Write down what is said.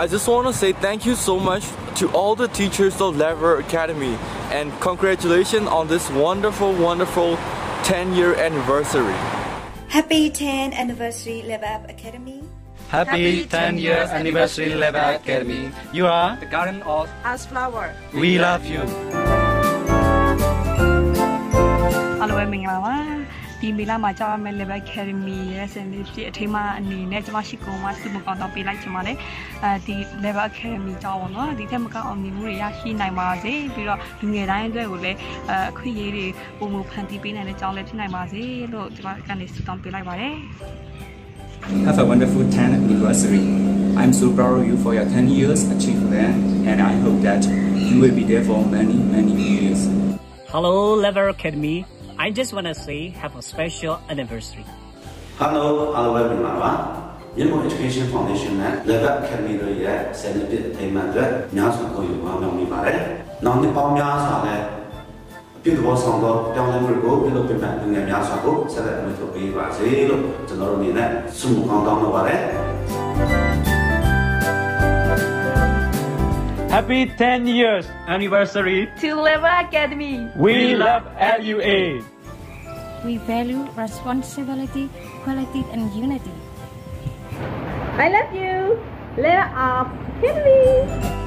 I just want to say thank you so much to all the teachers of Level Up Academy and congratulations on this wonderful, wonderful 10 year anniversary. Happy 10th anniversary Level Up Academy. Happy 10 year anniversary Level Up Academy. You are the garden of us flower. We love you. အားလုံးပဲမင်္ဂလာပါ ဒီမေလာမှာကြောက်ရမယ့် level academy ရဲ့ဆင်လေးဖြစ်အထိမ်းအမှတ်အနေနဲ့ကျွန်မရှိကုံမှာစုမကောင်းတော့ပေးလိုက်ချင်ပါတယ်အဲဒီ level academy ကြောင်းပေါ့နော်ဒီထက်မကအောင်မြင်မှုတွေရရှိနိုင်ပါစေပြီးတော့လူငယ်တိုင်းအတွက်ကိုလည်းအအခွင့်အရေးတွေပုံမဖန်တီးပေးနိုင်တဲ့ကြောင်းလည်းဖြစ်နိုင်ပါစေလို့ကျွန်မကနေစုတောင်းပေးလိုက်ပါတယ် Have a wonderful 10th anniversary. I'm so proud of you for your 10 years achievement, and I hope that you will be there for many, many years. Hello, Lever Academy. I just want to say have a special anniversary. Hello အားလုံးပဲပြန်လာပါမြန်မာ Education Foundation နဲ့ Level Academy တို့ရဲ့ဆယ်နှစ်ပြည့်အထိမ်းအမှတ်အတွက်များစွာကိုယူပါမြောက်နေပါတယ်။နောက်နှစ်ပေါင်းများစွာနဲ့အပြည့်တော်ဆောင်သောပြောင်းလဲမှုတွေကိုပြုလုပ်ပေးမဲ့လူငယ်များစွာကိုဆက်လက်လုပ်ထုတ်ပေးပါစေလို့ကျွန်တော်တို့အနေနဲ့ဆုမကောင်းတောင်းလုပ်ပါတယ်။ Happy 10 years anniversary. to Level Up Academy We love LUA. We value responsibility, quality, and unity. I love you Level Up Academy